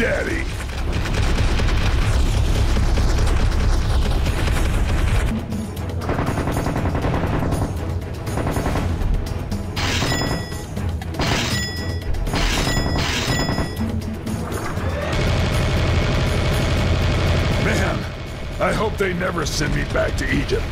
Daddy. Man, I hope they never send me back to Egypt.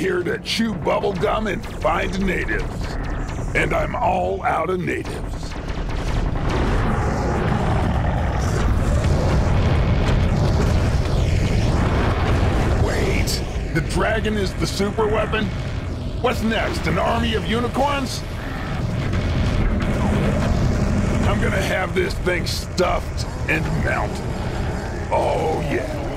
Here to chew bubble gum and find natives. And I'm all out of natives. Wait, the dragon is the super weapon? What's next, an army of unicorns? I'm gonna have this thing stuffed and mounted. Oh yeah.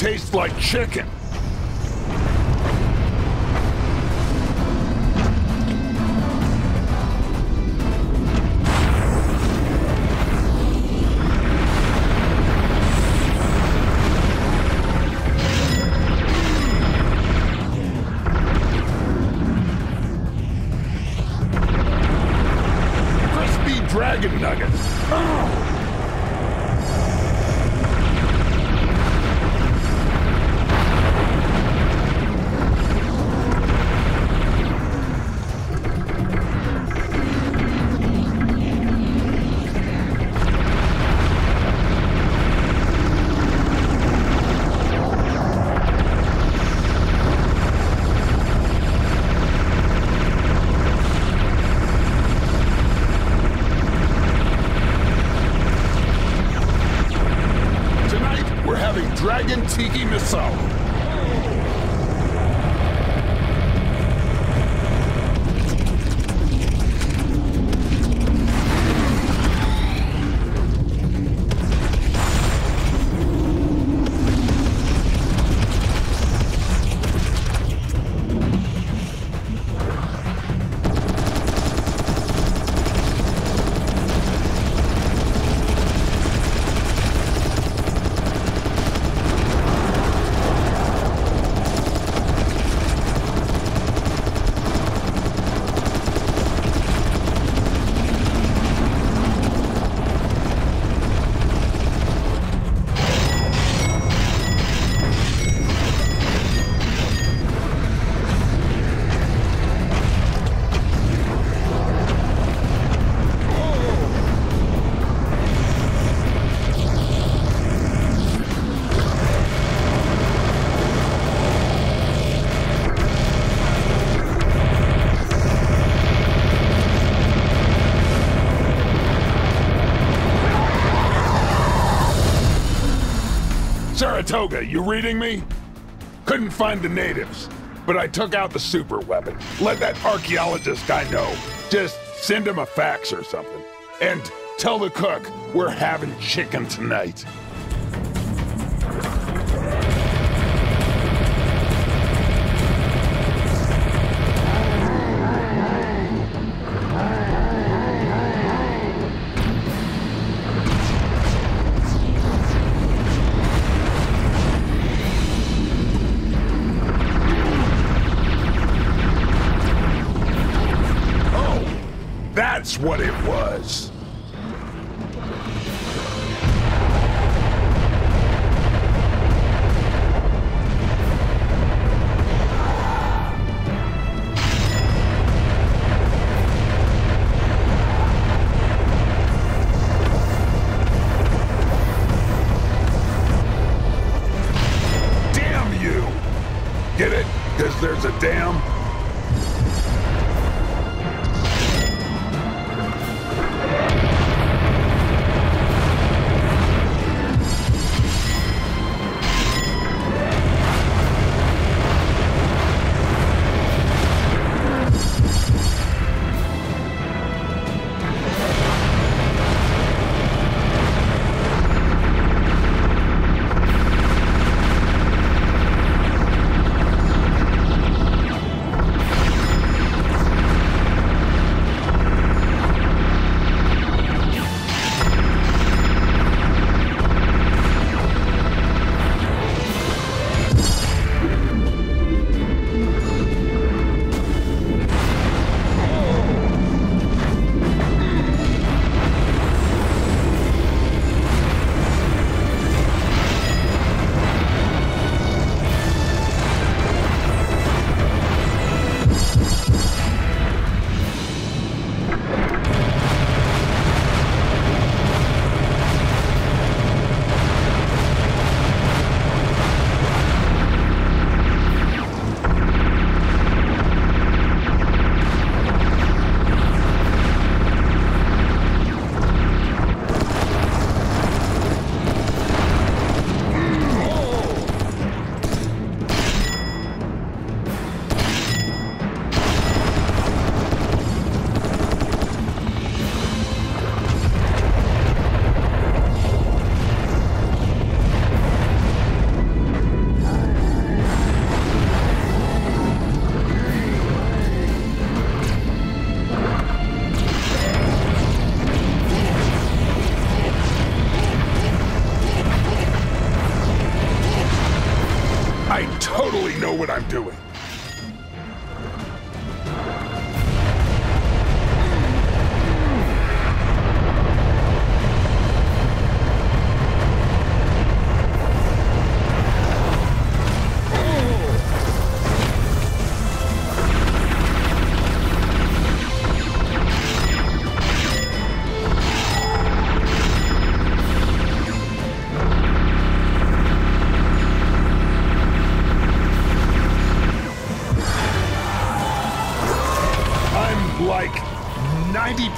Taste like chicken. Dragon Tiki Missile. Saratoga, you reading me? Couldn't find the natives, but I took out the super weapon. Let that archaeologist guy know. Just send him a fax or something. And tell the cook we're having chicken tonight. That's what it was. Damn you! Get it? Because there's a dam?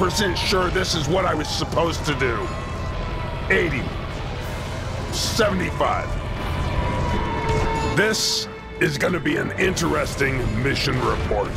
90% sure this is what I was supposed to do. 80. 75. This is gonna be an interesting mission report.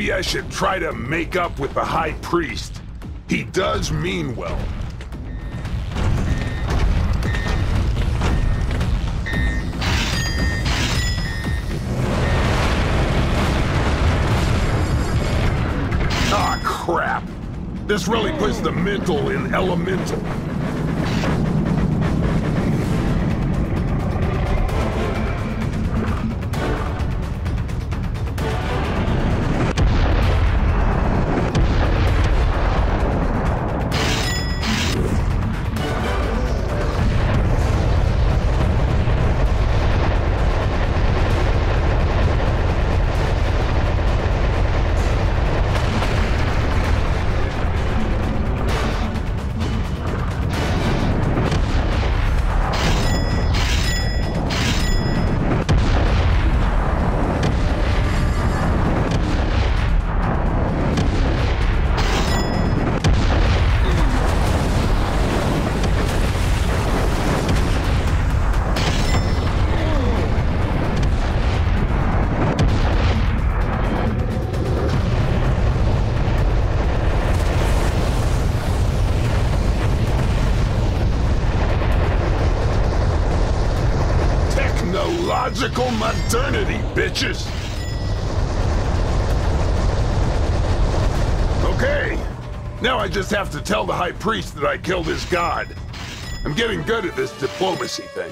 Maybe I should try to make up with the High Priest. He does mean well. Ah, crap! This really puts the mental in elemental. Technological modernity, bitches! Okay, now I just have to tell the High Priest that I killed his god. I'm getting good at this diplomacy thing.